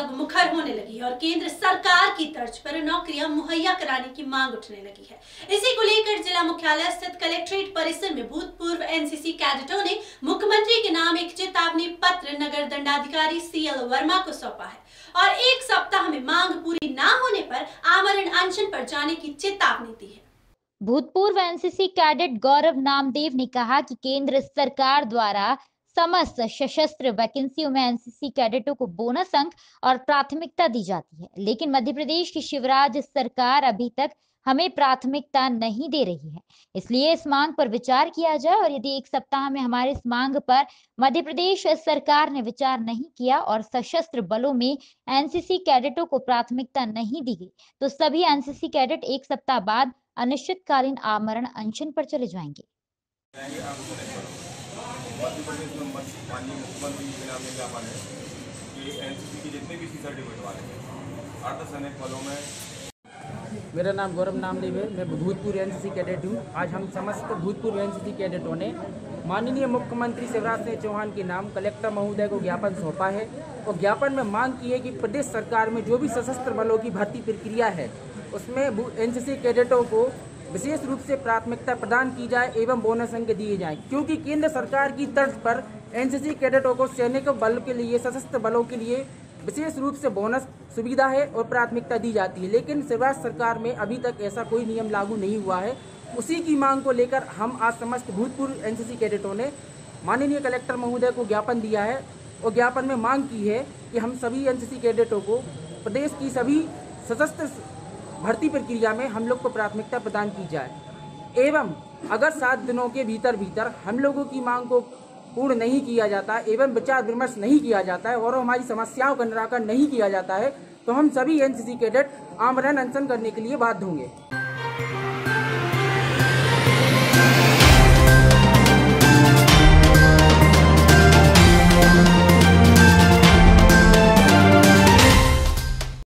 होने लगी है और केंद्र सरकार की तर्ज पर नौकरियाँ मुहैया कराने की मांग उठने लगी है। इसी को लेकर जिला मुख्यालय स्थित कलेक्ट्रेट परिसर में भूतपूर्व एनसीसी कैडेटों ने मुख्यमंत्री के नाम एक चेतावनी पत्र नगर दंडाधिकारी सी एल वर्मा को सौंपा है और एक सप्ताह में मांग पूरी न होने पर आमरण अनशन पर जाने की चेतावनी दी है। भूतपूर्व एनसीसी कैडेट गौरव नामदेव ने कहा कि केंद्र सरकार द्वारा समस्त सशस्त्र वैकेंसियों में एनसीसी कैडेटों को बोनस अंक और प्राथमिकता दी जाती है। लेकिन मध्य प्रदेश की शिवराज सरकार अभी तक हमें प्राथमिकता नहीं दे रही है। इसलिए इस मांग पर विचार किया जाए और यदि एक सप्ताह में हमारे इस मांग पर मध्य प्रदेश सरकार ने विचार नहीं किया और सशस्त्र बलों में एनसीसी कैडेटों को प्राथमिकता नहीं दी गई तो सभी एनसीसी कैडेट एक सप्ताह बाद अनिश्चितकालीन आमरण अनशन पर चले जाएँगे। मध्य प्रदेश में माननीय मुख्यमंत्री जी के नाम में ज्ञापन है कि एनसीसी के जितने भी सी सर्टिफिकेट वाले हैं, अर्धसैनिक बलों में मेरा नाम गौरव नामदेव है, मैं भूतपूर्व एनसीसी कैडेट हूँ। आज हम समस्त भूतपूर्व एनसीसी कैडेटों ने माननीय मुख्यमंत्री शिवराज सिंह चौहान के नाम कलेक्टर महोदय को ज्ञापन सौंपा है और ज्ञापन में मांग की है कि प्रदेश सरकार में जो भी सशस्त्र बलों की भर्ती प्रक्रिया है, उसमें एनसीसी कैडेटों को विशेष रूप से प्राथमिकता प्रदान की जाए एवं बोनस अंक दिए जाएँ, क्योंकि केंद्र सरकार की तर्ज पर एनसीसी कैडेटों को सैनिक बल के लिए, सशस्त्र बलों के लिए विशेष रूप से बोनस सुविधा है और प्राथमिकता दी जाती है। लेकिन शिवराज सरकार में अभी तक ऐसा कोई नियम लागू नहीं हुआ है। उसी की मांग को लेकर हम आज समस्त भूतपूर्व एनसीसी कैडेटों ने माननीय कलेक्टर महोदय को ज्ञापन दिया है और ज्ञापन में मांग की है कि हम सभी एनसीसी कैडेटों को प्रदेश की सभी सशस्त्र भर्ती प्रक्रिया में हम लोग को प्राथमिकता प्रदान की जाए। एवं अगर सात दिनों के भीतर भीतर हम लोगों की मांग को पूर्ण नहीं किया जाता, एवं विचार विमर्श नहीं किया जाता है और हमारी समस्याओं का निराकरण नहीं किया जाता है तो हम सभी एनसीसी कैडेट आमरण अनशन करने के लिए बाध्य होंगे।